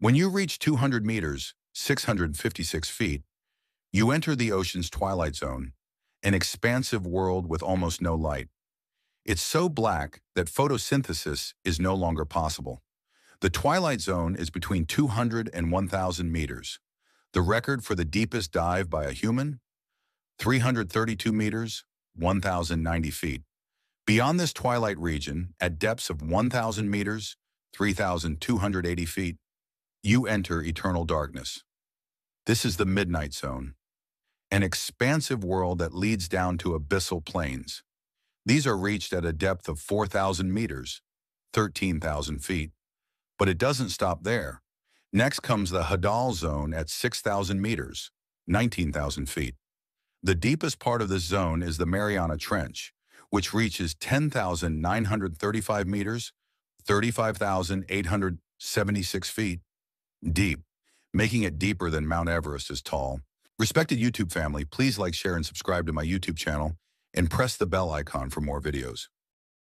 When you reach 200 meters, 656 feet, you enter the ocean's twilight zone, an expansive world with almost no light. It's so black that photosynthesis is no longer possible. The twilight zone is between 200 and 1,000 meters. The record for the deepest dive by a human? 332 meters, 1,090 feet. Beyond this twilight region, at depths of 1,000 meters, 3,280 feet, you enter eternal darkness. This is the midnight zone, an expansive world that leads down to abyssal plains. These are reached at a depth of 4,000 meters, 13,000 feet. But it doesn't stop there. Next comes the Hadal zone at 6,000 meters, 19,000 feet. The deepest part of this zone is the Mariana Trench, which reaches 10,935 meters, 35,876 feet deep, making it deeper than Mount Everest is tall. Respected YouTube family, please like, share, and subscribe to my YouTube channel and press the bell icon for more videos.